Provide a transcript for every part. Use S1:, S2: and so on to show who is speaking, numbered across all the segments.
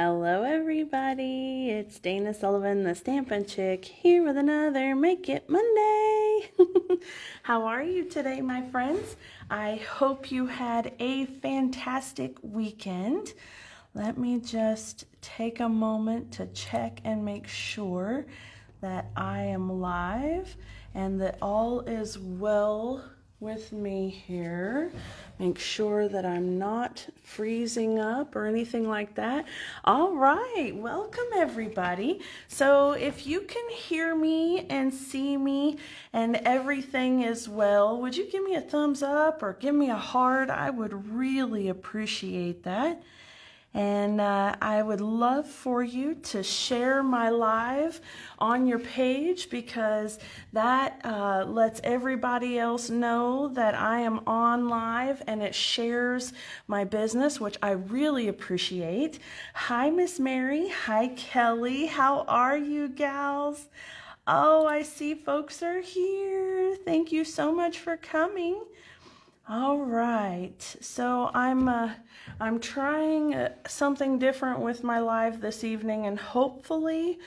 S1: Hello, everybody. It's Dana Sullivan, the Stampin' Chic, here with another Make It Monday. How are you today, my friends? I hope you had a fantastic weekend. Let me just take a moment to check and make sure that I am live and that all is well with me here. Make sure that I'm not freezing up or anything like that. All right, welcome everybody. So if you can hear me and see me and everything is well, would you give me a thumbs up or give me a heart? I would really appreciate that. And uh, I would love for you to share my live on your page because that uh, lets everybody else know that I am on live and it shares my business, which I really appreciate. Hi, Miss Mary. Hi, Kelly. How are you, gals? Oh, I see folks are here. Thank you so much for coming. All right, so I'm uh, I'm trying uh, something different with my live this evening, and hopefully,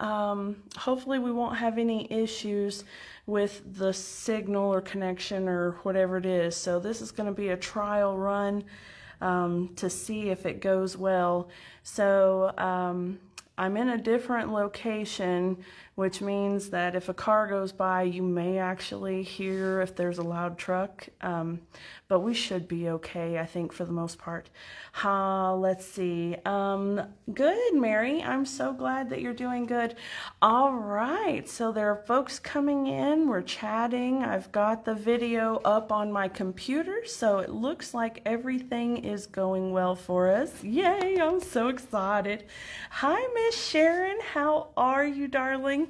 S1: um, hopefully we won't have any issues with the signal or connection or whatever it is. So this is going to be a trial run um, to see if it goes well. So um, I'm in a different location which means that if a car goes by, you may actually hear if there's a loud truck, um, but we should be okay, I think, for the most part. Uh, let's see. Um, good, Mary. I'm so glad that you're doing good. All right, so there are folks coming in. We're chatting. I've got the video up on my computer, so it looks like everything is going well for us. Yay, I'm so excited. Hi, Miss Sharon. How are you, darling?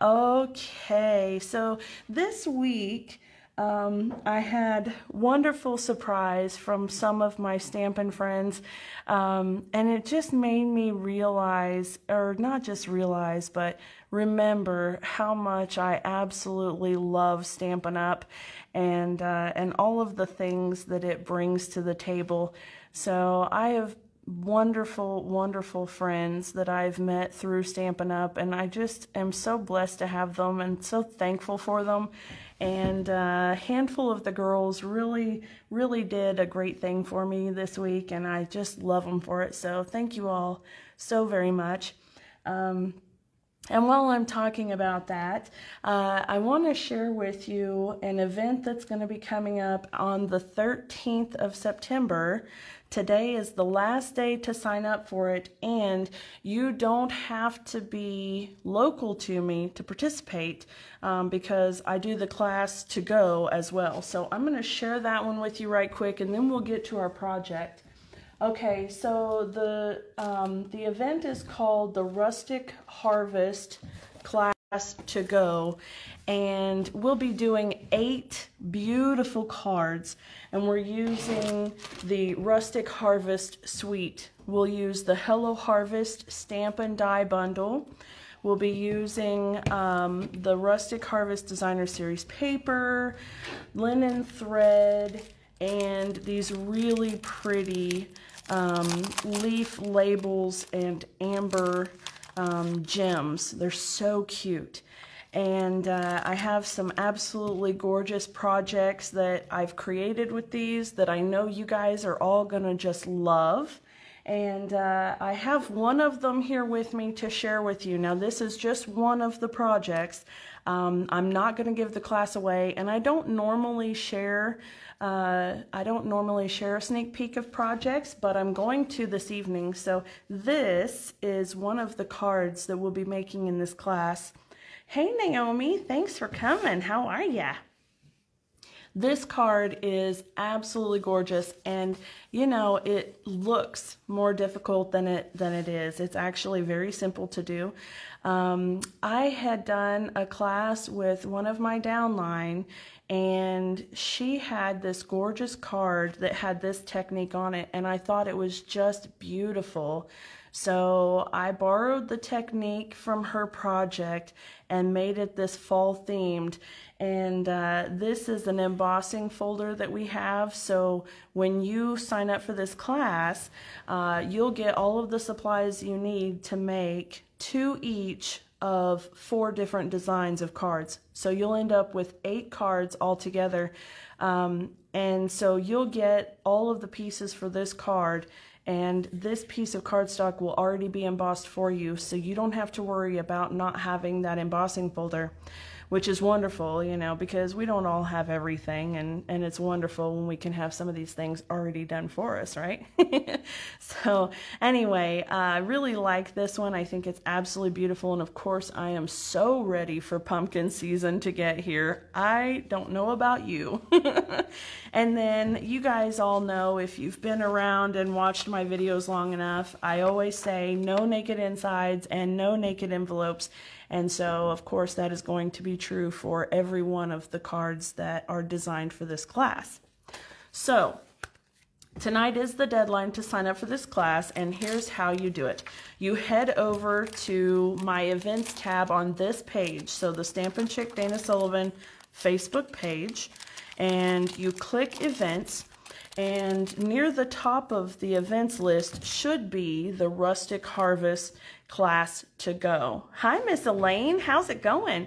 S1: Okay, so this week um, I had wonderful surprise from some of my Stampin' friends, um, and it just made me realize, or not just realize, but remember how much I absolutely love Stampin' Up! and uh, and all of the things that it brings to the table. So I have wonderful, wonderful friends that I've met through Stampin' Up! And I just am so blessed to have them and so thankful for them. And uh, a handful of the girls really, really did a great thing for me this week, and I just love them for it. So thank you all so very much. Um, and while I'm talking about that, uh, I want to share with you an event that's going to be coming up on the 13th of September. Today is the last day to sign up for it, and you don't have to be local to me to participate um, because I do the class to go as well. So I'm going to share that one with you right quick, and then we'll get to our project. Okay, so the um, the event is called the Rustic Harvest Class to Go, and we'll be doing eight beautiful cards and we're using the Rustic Harvest Suite. We'll use the Hello Harvest Stamp and Die Bundle. We'll be using um, the Rustic Harvest Designer Series paper, linen thread, and these really pretty um, leaf labels and amber um, gems. They're so cute. And uh, I have some absolutely gorgeous projects that I've created with these that I know you guys are all going to just love. And uh, I have one of them here with me to share with you. Now, this is just one of the projects. Um, I'm not going to give the class away, and I don't normally share. Uh, I don't normally share a sneak peek of projects, but I'm going to this evening. So this is one of the cards that we'll be making in this class. Hey Naomi, thanks for coming. How are ya? This card is absolutely gorgeous and you know it looks more difficult than it than it is. It's actually very simple to do. Um, I had done a class with one of my downline and she had this gorgeous card that had this technique on it and I thought it was just beautiful. So I borrowed the technique from her project and made it this fall themed. And uh, this is an embossing folder that we have. So when you sign up for this class, uh, you'll get all of the supplies you need to make two each of four different designs of cards. So you'll end up with eight cards altogether. Um, and so you'll get all of the pieces for this card and this piece of cardstock will already be embossed for you so you don't have to worry about not having that embossing folder which is wonderful, you know, because we don't all have everything, and, and it's wonderful when we can have some of these things already done for us, right? so, anyway, uh, I really like this one. I think it's absolutely beautiful, and of course, I am so ready for pumpkin season to get here. I don't know about you. and then, you guys all know if you've been around and watched my videos long enough, I always say no naked insides and no naked envelopes. And so, of course, that is going to be true for every one of the cards that are designed for this class. So, Tonight is the deadline to sign up for this class, and here's how you do it. You head over to my events tab on this page, so the Stampin' Chic Dana Sullivan Facebook page, and you click events, and near the top of the events list should be the Rustic Harvest class to go. Hi, Miss Elaine. How's it going?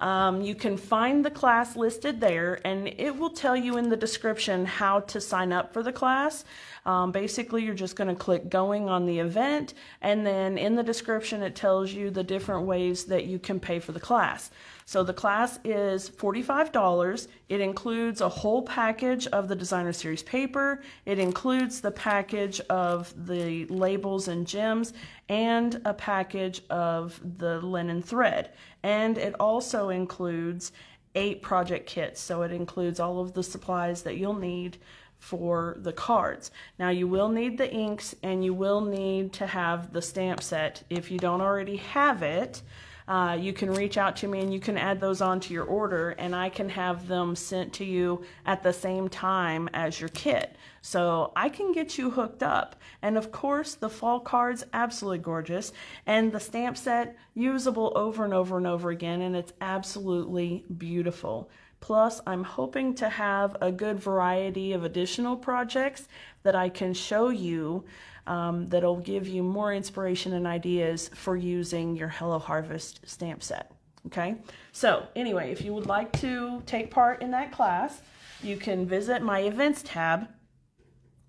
S1: Um, you can find the class listed there and it will tell you in the description how to sign up for the class. Um, basically, you're just going to click going on the event and then in the description it tells you the different ways that you can pay for the class. So the class is $45. It includes a whole package of the designer series paper. It includes the package of the labels and gems and a package of the linen thread. And it also includes eight project kits. So it includes all of the supplies that you'll need for the cards. Now you will need the inks and you will need to have the stamp set if you don't already have it uh, you can reach out to me and you can add those onto your order and I can have them sent to you at the same time as your kit. So I can get you hooked up. And of course, the fall card's absolutely gorgeous and the stamp set usable over and over and over again and it's absolutely beautiful. Plus, I'm hoping to have a good variety of additional projects that I can show you um, that'll give you more inspiration and ideas for using your Hello Harvest stamp set. Okay, so anyway, if you would like to take part in that class, you can visit my events tab,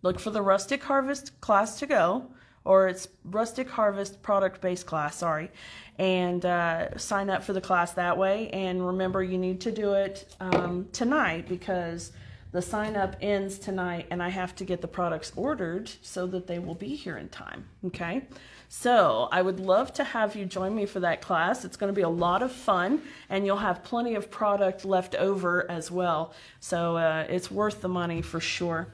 S1: look for the Rustic Harvest class to go, or it's Rustic Harvest product based class, sorry, and uh, sign up for the class that way. And remember, you need to do it um, tonight because the sign up ends tonight and I have to get the products ordered so that they will be here in time. Okay. So I would love to have you join me for that class. It's going to be a lot of fun and you'll have plenty of product left over as well. So uh, it's worth the money for sure.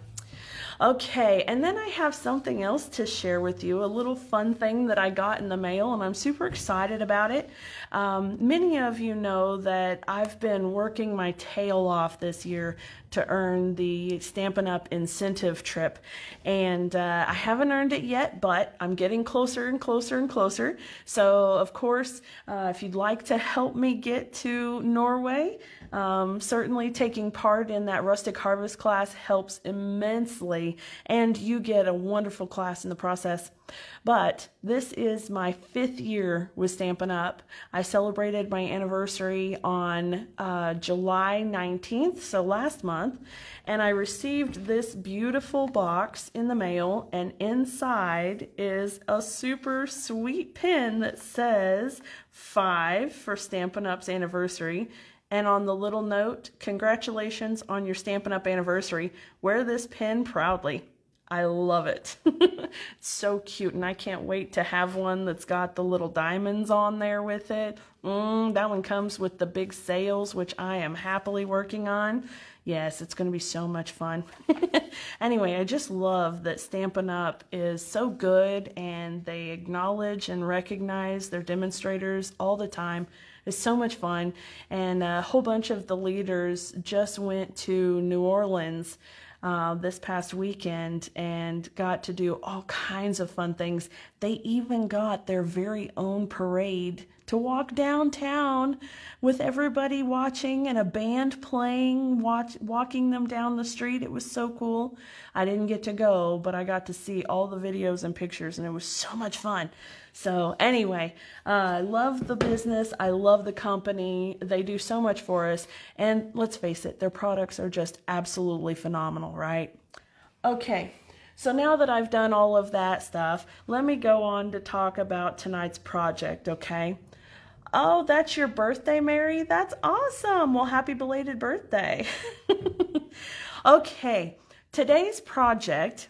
S1: Okay, and then I have something else to share with you, a little fun thing that I got in the mail, and I'm super excited about it. Um, many of you know that I've been working my tail off this year to earn the Stampin' Up! incentive trip, and uh, I haven't earned it yet, but I'm getting closer and closer and closer. So, of course, uh, if you'd like to help me get to Norway, um, certainly taking part in that Rustic Harvest class helps immensely, and you get a wonderful class in the process. But this is my fifth year with Stampin' Up. I celebrated my anniversary on uh, July 19th, so last month, and I received this beautiful box in the mail, and inside is a super sweet pin that says 5 for Stampin' Up's anniversary. And on the little note, congratulations on your Stampin' Up! anniversary. Wear this pin proudly. I love it. it's so cute, and I can't wait to have one that's got the little diamonds on there with it. Mm, that one comes with the big sales, which I am happily working on. Yes, it's going to be so much fun. anyway, I just love that Stampin' Up! is so good and they acknowledge and recognize their demonstrators all the time. It's so much fun. And a whole bunch of the leaders just went to New Orleans uh, this past weekend and got to do all kinds of fun things. They even got their very own parade to walk downtown with everybody watching and a band playing, watch, walking them down the street. It was so cool. I didn't get to go, but I got to see all the videos and pictures, and it was so much fun. So anyway, uh, I love the business. I love the company. They do so much for us. And let's face it, their products are just absolutely phenomenal, right? Okay. So now that I've done all of that stuff, let me go on to talk about tonight's project, okay? Oh, that's your birthday, Mary? That's awesome. Well, happy belated birthday. okay, today's project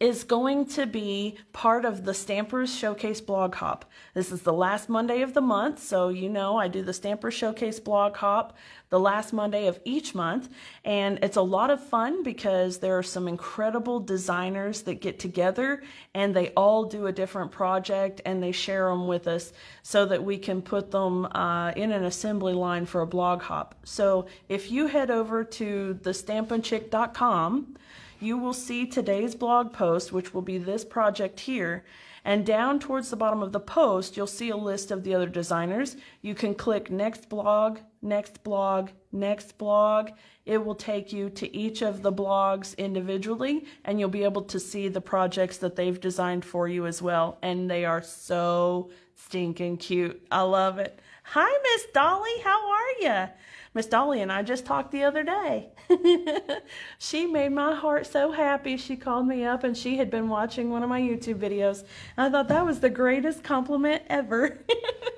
S1: is going to be part of the Stampers Showcase blog hop. This is the last Monday of the month, so you know I do the Stampers Showcase blog hop the last Monday of each month, and it's a lot of fun because there are some incredible designers that get together and they all do a different project and they share them with us so that we can put them uh, in an assembly line for a blog hop. So if you head over to thestampinchic.com, you will see today's blog post, which will be this project here. And down towards the bottom of the post, you'll see a list of the other designers. You can click next blog, next blog, next blog. It will take you to each of the blogs individually, and you'll be able to see the projects that they've designed for you as well. And they are so stinking cute. I love it. Hi, Miss Dolly. How are you? Miss Dolly and I just talked the other day. she made my heart so happy. She called me up and she had been watching one of my YouTube videos. I thought that was the greatest compliment ever.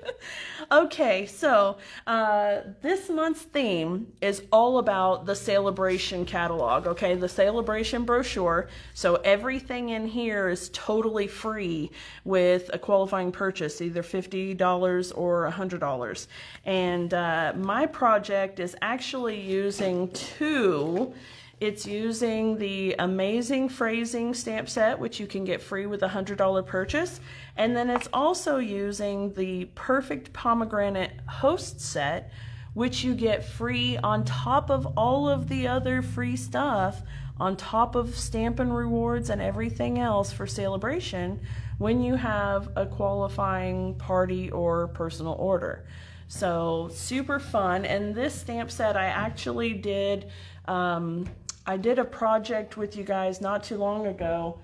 S1: Okay, so uh, this month's theme is all about the Celebration catalog, okay, the Celebration brochure. So everything in here is totally free with a qualifying purchase, either $50 or $100. And uh, my project is actually using two it's using the amazing phrasing stamp set, which you can get free with a $100 purchase. And then it's also using the perfect pomegranate host set, which you get free on top of all of the other free stuff, on top of Stampin' Rewards and everything else for celebration when you have a qualifying party or personal order. So super fun. And this stamp set I actually did um, I did a project with you guys not too long ago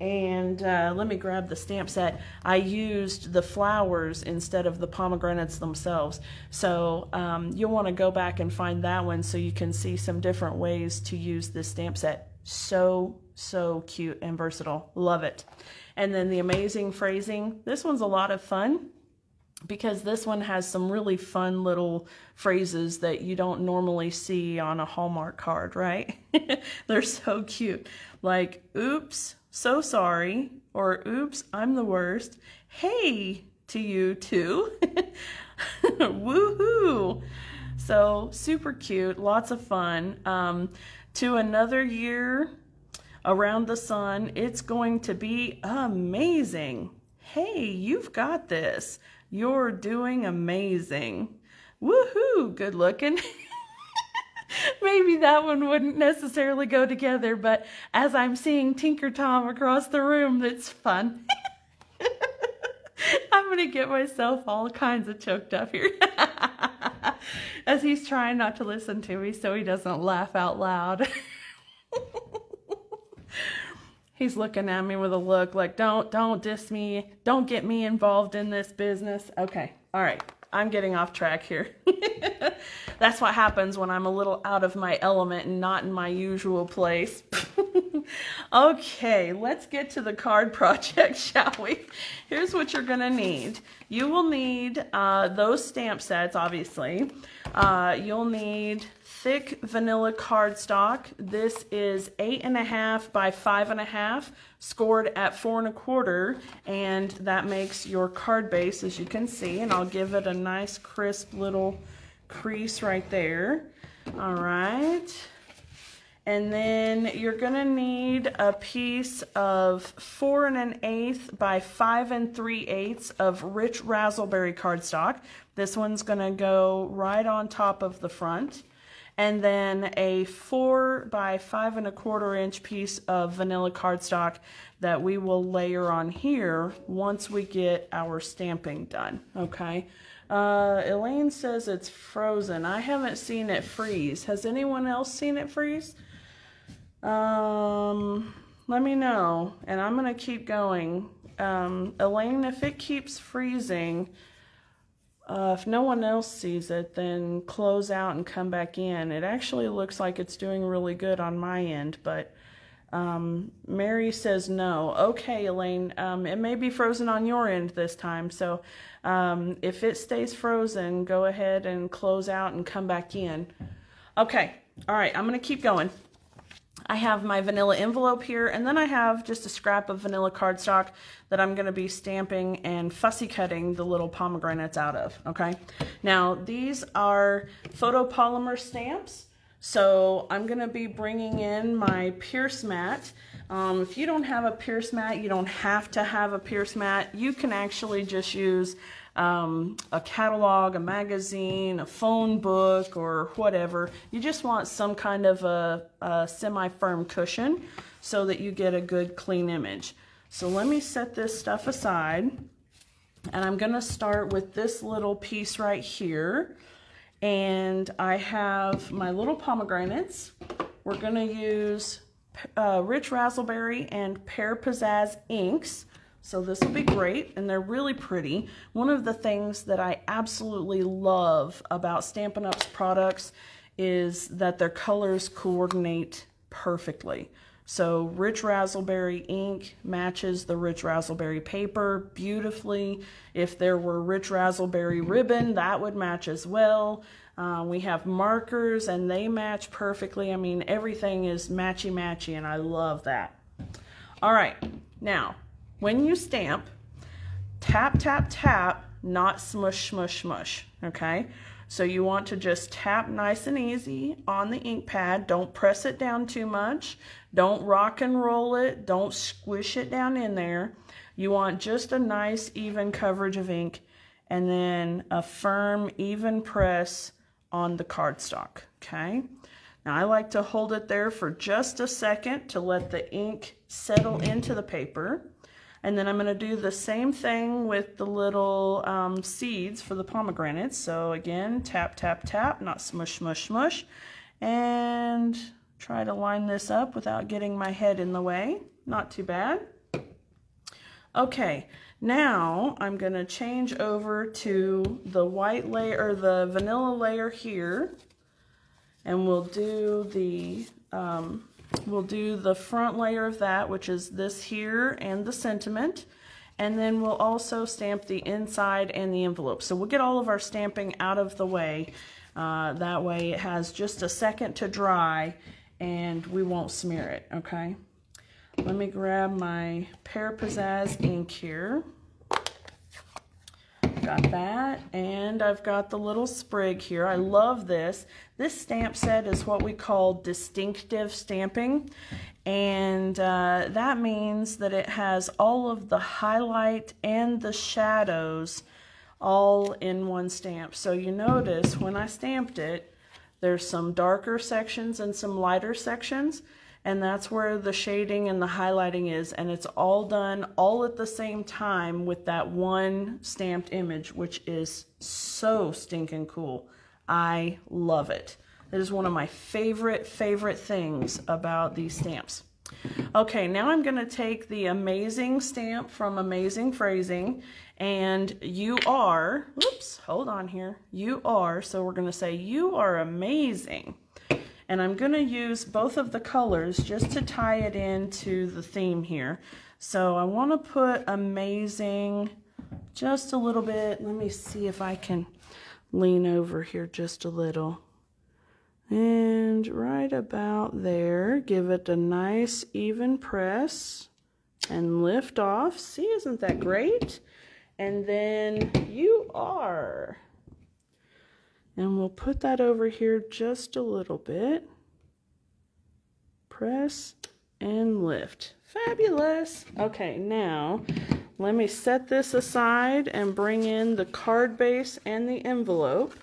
S1: and uh, let me grab the stamp set. I used the flowers instead of the pomegranates themselves. So um, you'll want to go back and find that one so you can see some different ways to use this stamp set. So, so cute and versatile. Love it. And then the amazing phrasing. This one's a lot of fun because this one has some really fun little phrases that you don't normally see on a Hallmark card, right? They're so cute. Like, oops, so sorry, or oops, I'm the worst. Hey to you too. Woohoo! So super cute, lots of fun. Um, to another year around the sun, it's going to be amazing. Hey, you've got this. You're doing amazing. Woohoo, good looking. Maybe that one wouldn't necessarily go together, but as I'm seeing Tinker Tom across the room, it's fun. I'm going to get myself all kinds of choked up here. as he's trying not to listen to me so he doesn't laugh out loud. He's looking at me with a look like, don't, don't diss me. Don't get me involved in this business. Okay. All right. I'm getting off track here. That's what happens when I'm a little out of my element and not in my usual place. okay, let's get to the card project, shall we? Here's what you're going to need. You will need uh, those stamp sets, obviously. Uh, you'll need thick vanilla cardstock. This is eight and a half by five and a half, scored at four and a quarter, and that makes your card base, as you can see, and I'll give it a nice crisp little crease right there. All right. And then you're gonna need a piece of four and an eighth by five and three eighths of rich razzleberry cardstock. This one's gonna go right on top of the front. And then a four by five and a quarter inch piece of vanilla cardstock that we will layer on here once we get our stamping done, okay? Uh, Elaine says it's frozen. I haven't seen it freeze. Has anyone else seen it freeze? Um, let me know, and I'm going to keep going. Um, Elaine, if it keeps freezing, uh, if no one else sees it, then close out and come back in. It actually looks like it's doing really good on my end, but um, Mary says no. Okay, Elaine, um, it may be frozen on your end this time, so um, if it stays frozen, go ahead and close out and come back in. Okay, all right, I'm going to keep going. I have my vanilla envelope here, and then I have just a scrap of vanilla cardstock that I'm going to be stamping and fussy cutting the little pomegranates out of, okay? Now, these are photopolymer stamps, so I'm going to be bringing in my Pierce mat. Um, if you don't have a Pierce mat, you don't have to have a Pierce mat. You can actually just use um, a catalog, a magazine, a phone book, or whatever. You just want some kind of a, a semi-firm cushion so that you get a good clean image. So let me set this stuff aside. And I'm going to start with this little piece right here. And I have my little pomegranates. We're going to use uh, Rich Razzleberry and Pear Pizzazz inks. So this will be great, and they're really pretty. One of the things that I absolutely love about Stampin' Up's products is that their colors coordinate perfectly. So Rich Razzleberry ink matches the Rich Razzleberry paper beautifully. If there were Rich Razzleberry ribbon, that would match as well. Uh, we have markers and they match perfectly. I mean, everything is matchy-matchy and I love that. All right, now when you stamp, tap, tap, tap, not smush, smush, smush, okay? So you want to just tap nice and easy on the ink pad. Don't press it down too much. Don't rock and roll it. Don't squish it down in there. You want just a nice even coverage of ink and then a firm even press on the cardstock, okay? Now I like to hold it there for just a second to let the ink settle into the paper. And then I'm going to do the same thing with the little um, seeds for the pomegranates. So again, tap, tap, tap, not smush, smush, smush. And try to line this up without getting my head in the way. Not too bad. Okay, now I'm going to change over to the white layer, or the vanilla layer here. And we'll do the um, We'll do the front layer of that, which is this here and the sentiment. And then we'll also stamp the inside and the envelope. So we'll get all of our stamping out of the way. Uh, that way it has just a second to dry and we won't smear it, okay? Let me grab my Pear Pizzazz ink here. Got that, and I've got the little sprig here. I love this. This stamp set is what we call distinctive stamping, and uh, that means that it has all of the highlight and the shadows all in one stamp. So you notice when I stamped it, there's some darker sections and some lighter sections and that's where the shading and the highlighting is. And it's all done all at the same time with that one stamped image which is so stinking cool. I love it. It is one of my favorite favorite things about these stamps. Okay now I'm gonna take the amazing stamp from amazing phrasing and you are whoops hold on here. You are so we're gonna say you are amazing and I'm going to use both of the colors just to tie it into the theme here. So I want to put Amazing just a little bit. Let me see if I can lean over here just a little. And right about there, give it a nice even press and lift off. See, isn't that great? And then you are And we'll put that over here just a little bit. Press and lift. Fabulous. Okay, now let me set this aside and bring in the card base and the envelope.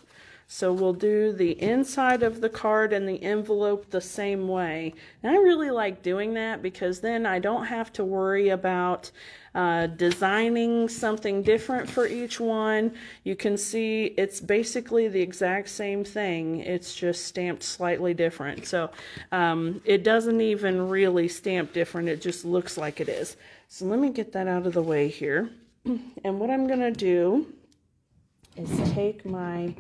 S1: So we'll do the inside of the card and the envelope the same way. And I really like doing that because then I don't have to worry about uh, designing something different for each one. You can see it's basically the exact same thing. It's just stamped slightly different. So um, it doesn't even really stamp different. It just looks like it is. So let me get that out of the way here. And what I'm going to do is take my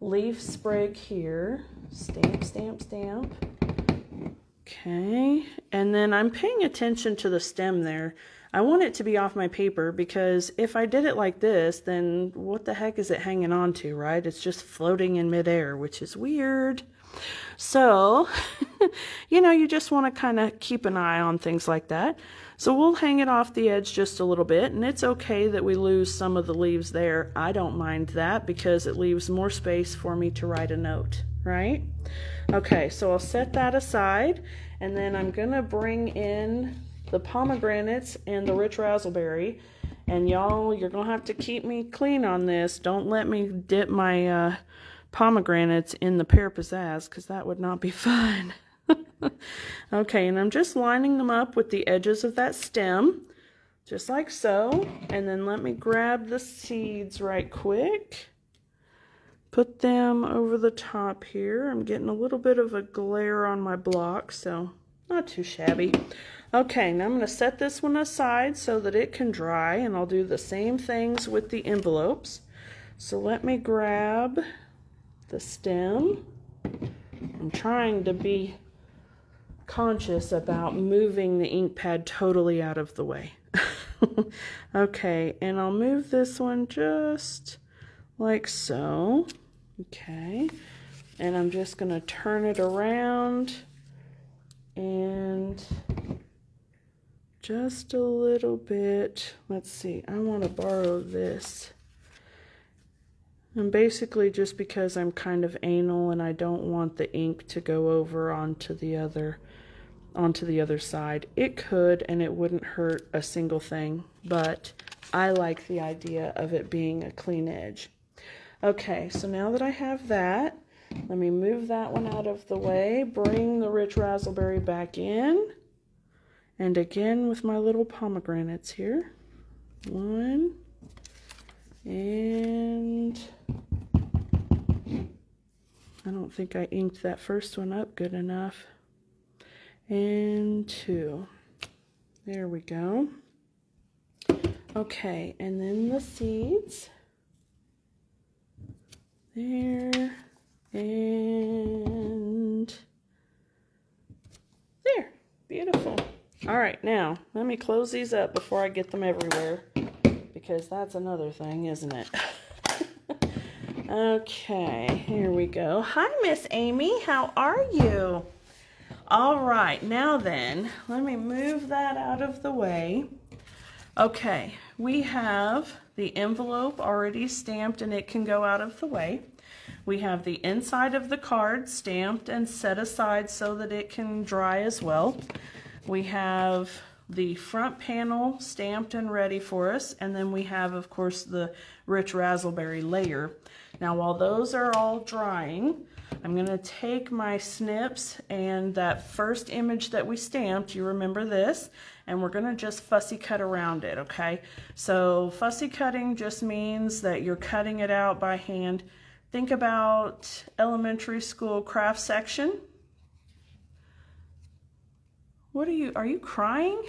S1: leaf sprig here, stamp, stamp, stamp. Okay, and then I'm paying attention to the stem there. I want it to be off my paper because if I did it like this, then what the heck is it hanging on to, right? It's just floating in midair, which is weird. So, you know, you just want to kind of keep an eye on things like that. So we'll hang it off the edge just a little bit, and it's okay that we lose some of the leaves there. I don't mind that because it leaves more space for me to write a note, right? Okay, so I'll set that aside, and then I'm to bring in the pomegranates and the rich razzleberry. And y'all, you're to have to keep me clean on this. Don't let me dip my uh, pomegranates in the pear pizzazz because that would not be fun. okay, and I'm just lining them up with the edges of that stem, just like so. And then let me grab the seeds right quick. Put them over the top here. I'm getting a little bit of a glare on my block, so not too shabby. Okay, now I'm going to set this one aside so that it can dry, and I'll do the same things with the envelopes. So let me grab the stem. I'm trying to be conscious about moving the ink pad totally out of the way. okay, and I'll move this one just like so. Okay, and I'm just going to turn it around and just a little bit. Let's see, I want to borrow this. And basically just because I'm kind of anal and I don't want the ink to go over onto the other onto the other side. It could and it wouldn't hurt a single thing, but I like the idea of it being a clean edge. Okay, so now that I have that, let me move that one out of the way, bring the rich razzleberry back in, and again with my little pomegranates here. One, and I don't think I inked that first one up good enough and two. There we go. Okay, and then the seeds. There and there. Beautiful. All right, now let me close these up before I get them everywhere because that's another thing, isn't it? okay, here we go. Hi, Miss Amy. How are you? All right, now then, let me move that out of the way. Okay, we have the envelope already stamped and it can go out of the way. We have the inside of the card stamped and set aside so that it can dry as well. We have the front panel stamped and ready for us, and then we have, of course, the rich razzleberry layer. Now, while those are all drying, I'm going to take my snips and that first image that we stamped, you remember this, and we're going to just fussy cut around it, okay? So fussy cutting just means that you're cutting it out by hand. Think about elementary school craft section. What are you, are you crying?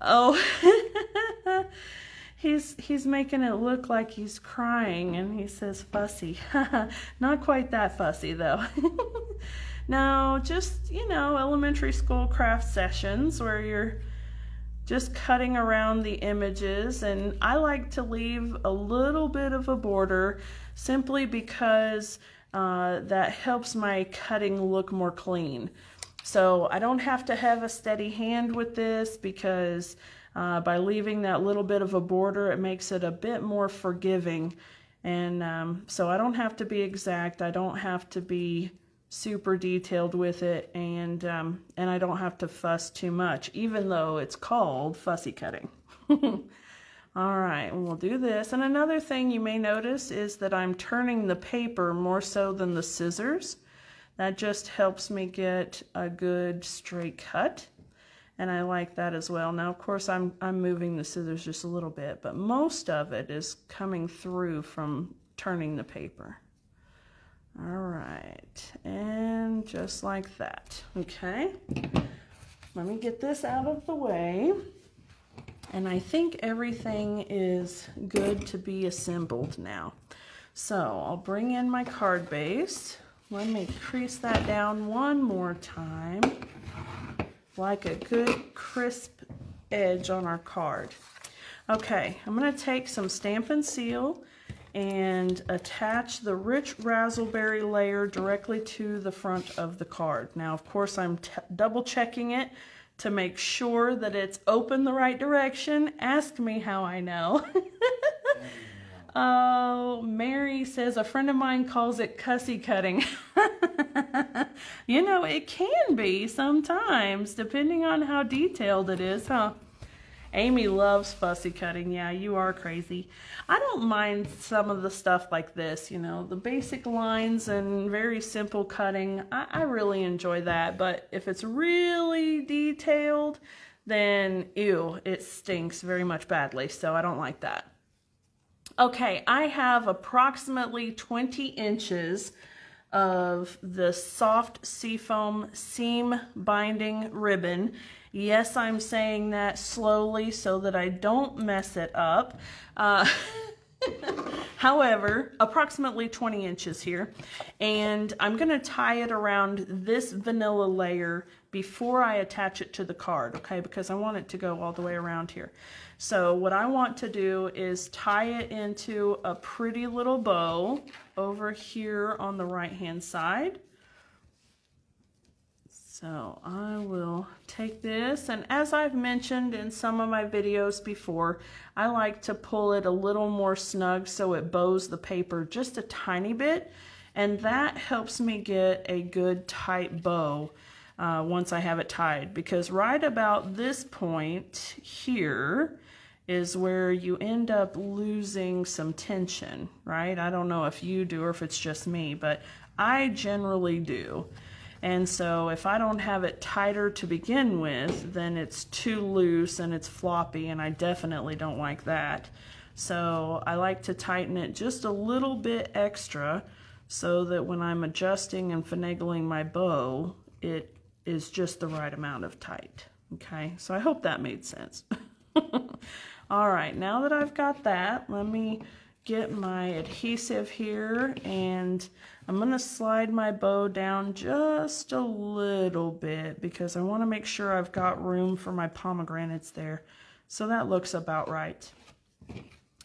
S1: Oh. he's he's making it look like he's crying and he says fussy. Not quite that fussy though. No just you know elementary school craft sessions where you're just cutting around the images. And I like to leave a little bit of a border simply because uh, that helps my cutting look more clean. So I don't have to have a steady hand with this because uh, by leaving that little bit of a border, it makes it a bit more forgiving And um, so I don't have to be exact. I don't have to be super detailed with it and um, and I don't have to fuss too much even though it's called fussy cutting. All right, we'll do this. And another thing you may notice is that I'm turning the paper more so than the scissors. That just helps me get a good straight cut. And I like that as well. Now, of course, I'm, I'm moving the scissors just a little bit, but most of it is coming through from turning the paper. All right, and just like that, okay? Let me get this out of the way. And I think everything is good to be assembled now. So I'll bring in my card base. Let me crease that down one more time. Like a good crisp edge on our card. Okay, I'm gonna take some Stampin' Seal and attach the rich razzleberry layer directly to the front of the card. Now, of course, I'm double checking it to make sure that it's open the right direction. Ask me how I know. Mm. oh, Mary says a friend of mine calls it cussy cutting. you know, it can be sometimes, depending on how detailed it is, huh? Amy loves fussy cutting. Yeah, you are crazy. I don't mind some of the stuff like this, you know, the basic lines and very simple cutting. I, I really enjoy that. But if it's really detailed, then ew, it stinks very much badly. So I don't like that. Okay, I have approximately 20 inches of the soft seafoam seam binding ribbon Yes, I'm saying that slowly so that I don't mess it up. Uh, However, approximately 20 inches here. And I'm going to tie it around this vanilla layer before I attach it to the card, okay? Because I want it to go all the way around here. So what I want to do is tie it into a pretty little bow over here on the right hand side. So I will take this and as I've mentioned in some of my videos before, I like to pull it a little more snug so it bows the paper just a tiny bit and that helps me get a good tight bow uh, once I have it tied because right about this point here is where you end up losing some tension, right? I don't know if you do or if it's just me, but I generally do. And so if I don't have it tighter to begin with, then it's too loose and it's floppy and I definitely don't like that. So I like to tighten it just a little bit extra so that when I'm adjusting and finagling my bow, it is just the right amount of tight. Okay, so I hope that made sense. All right, now that I've got that, let me get my adhesive here and I'm going to slide my bow down just a little bit because I want to make sure I've got room for my pomegranates there. So that looks about right.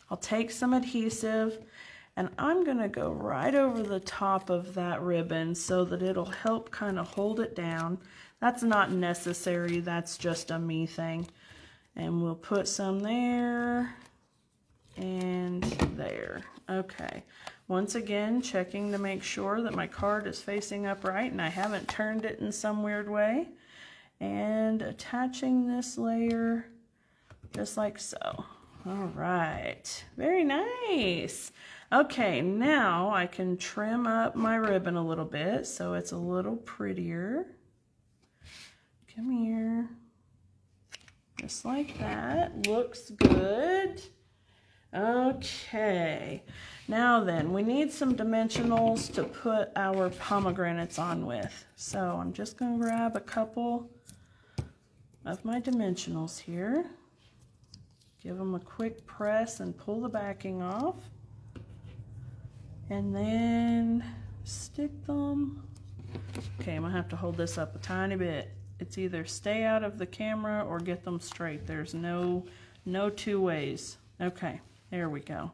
S1: I'll take some adhesive and I'm going to go right over the top of that ribbon so that it'll help kind of hold it down. That's not necessary, that's just a me thing. And we'll put some there and there. Okay. Once again, checking to make sure that my card is facing upright and I haven't turned it in some weird way. And attaching this layer just like so. All right, very nice. Okay, now I can trim up my ribbon a little bit so it's a little prettier. Come here. Just like that, looks good. Okay, now then, we need some dimensionals to put our pomegranates on with. So I'm just going to grab a couple of my dimensionals here. Give them a quick press and pull the backing off. And then stick them. Okay, I'm going to have to hold this up a tiny bit. It's either stay out of the camera or get them straight. There's no, no two ways. Okay. There we go.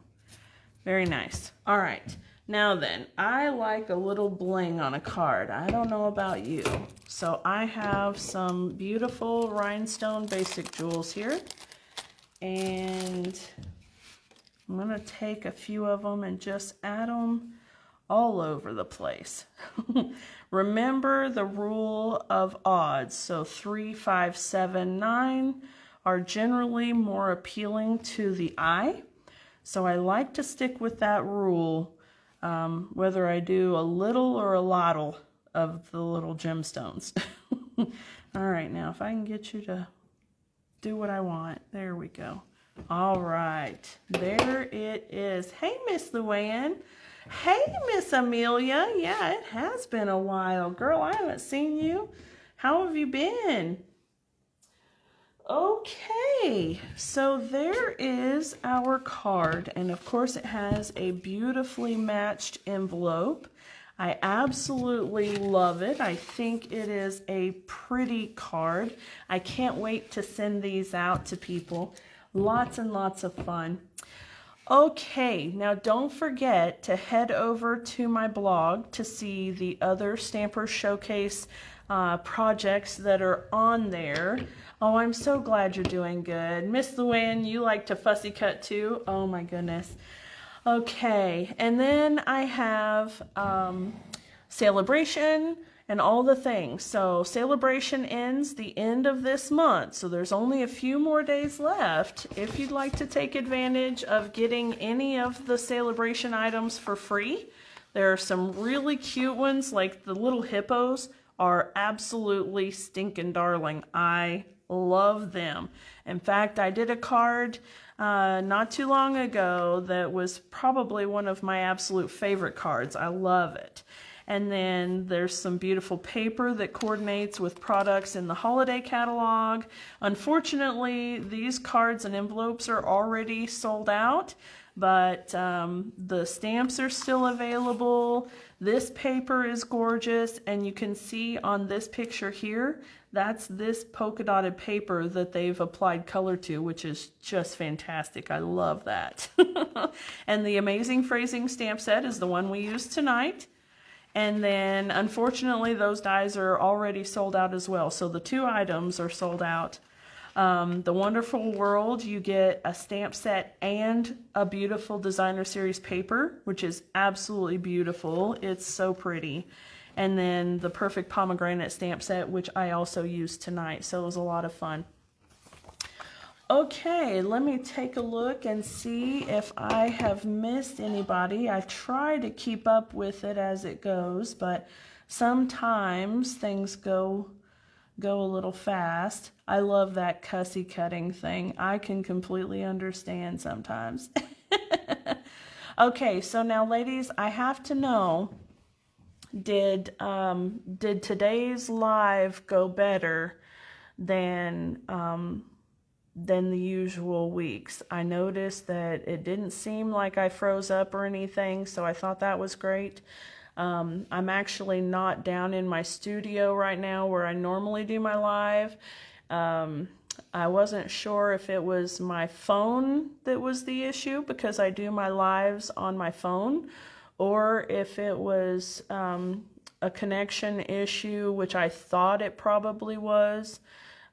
S1: Very nice. All right. Now then, I like a little bling on a card. I don't know about you. So I have some beautiful rhinestone basic jewels here. And I'm to take a few of them and just add them all over the place. Remember the rule of odds. So 3, 5, 7, 9 are generally more appealing to the eye. So I like to stick with that rule, um, whether I do a little or a lot of the little gemstones. All right, now if I can get you to do what I want. There we go. All right, there it is. Hey, Miss Luann. Hey, Miss Amelia. Yeah, it has been a while. Girl, I haven't seen you. How have you been? Okay, so there is our card, and of course it has a beautifully matched envelope. I absolutely love it. I think it is a pretty card. I can't wait to send these out to people. Lots and lots of fun. Okay, now don't forget to head over to my blog to see the other Stamper Showcase uh, projects that are on there. Oh, I'm so glad you're doing good. Miss Luann, you like to fussy cut too? Oh my goodness. Okay, and then I have um, Celebration, and all the things. So celebration ends the end of this month. So there's only a few more days left. If you'd like to take advantage of getting any of the celebration items for free, there are some really cute ones like the little hippos are absolutely stinking darling. I love them. In fact, I did a card uh, not too long ago that was probably one of my absolute favorite cards. I love it. And then there's some beautiful paper that coordinates with products in the holiday catalog. Unfortunately, these cards and envelopes are already sold out, but um, the stamps are still available. This paper is gorgeous, and you can see on this picture here, that's this polka dotted paper that they've applied color to, which is just fantastic. I love that. and the Amazing Phrasing stamp set is the one we used tonight. And then unfortunately those dies are already sold out as well. So the two items are sold out. Um, the Wonderful World, you get a stamp set and a beautiful designer series paper, which is absolutely beautiful. It's so pretty. And then the Perfect Pomegranate stamp set, which I also used tonight. So it was a lot of fun. Okay, let me take a look and see if I have missed anybody. I try to keep up with it as it goes, but sometimes things go go a little fast. I love that cussy cutting thing. I can completely understand sometimes. okay, so now ladies, I have to know did um did today's live go better than um than the usual weeks. I noticed that it didn't seem like I froze up or anything, so I thought that was great. Um, I'm actually not down in my studio right now where I normally do my live. Um, I wasn't sure if it was my phone that was the issue because I do my lives on my phone or if it was um, a connection issue, which I thought it probably was.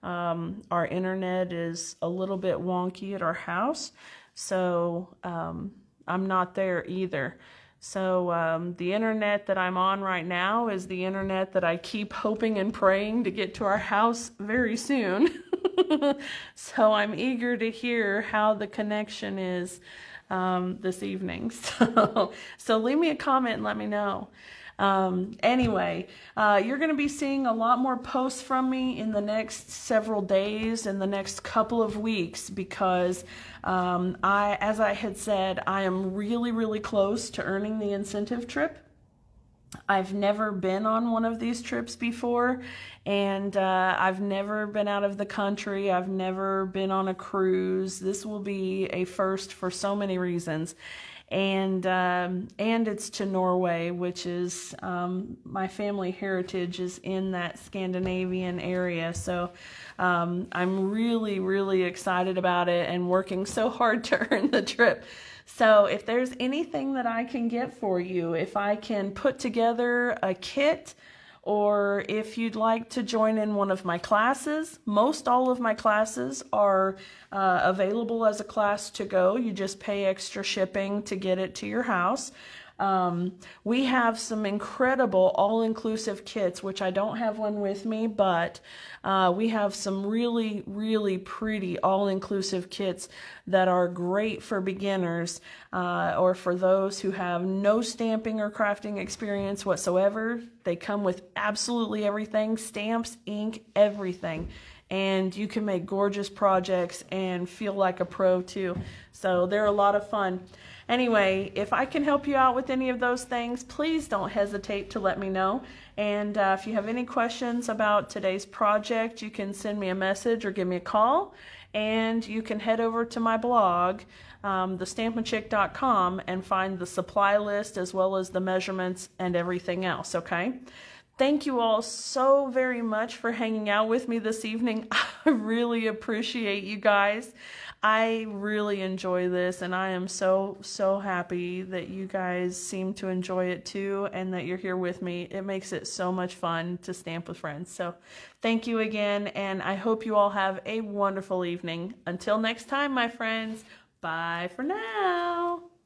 S1: Um, our internet is a little bit wonky at our house, so um, I'm not there either. So um, the internet that I'm on right now is the internet that I keep hoping and praying to get to our house very soon. so I'm eager to hear how the connection is um, this evening. So, so leave me a comment and let me know. Um, anyway, uh, you're going to be seeing a lot more posts from me in the next several days, in the next couple of weeks, because um, I, as I had said, I am really, really close to earning the incentive trip. I've never been on one of these trips before, and uh, I've never been out of the country. I've never been on a cruise. This will be a first for so many reasons and um, and it's to Norway, which is um, my family heritage is in that Scandinavian area. So um, I'm really really excited about it and working so hard to earn the trip. So if there's anything that I can get for you, if I can put together a kit or if you'd like to join in one of my classes, most all of my classes are uh, available as a class to go. You just pay extra shipping to get it to your house. Um, we have some incredible all-inclusive kits, which I don't have one with me, but uh, we have some really, really pretty all-inclusive kits that are great for beginners uh, or for those who have no stamping or crafting experience whatsoever. They come with absolutely everything, stamps, ink, everything and you can make gorgeous projects and feel like a pro too. So they're a lot of fun. Anyway, if I can help you out with any of those things, please don't hesitate to let me know. And uh, if you have any questions about today's project, you can send me a message or give me a call. And you can head over to my blog, um, thestampinchic.com, and find the supply list as well as the measurements and everything else, okay? Thank you all so very much for hanging out with me this evening. I really appreciate you guys. I really enjoy this, and I am so, so happy that you guys seem to enjoy it too and that you're here with me. It makes it so much fun to stamp with friends. So, thank you again, and I hope you all have a wonderful evening. Until next time, my friends, bye for now.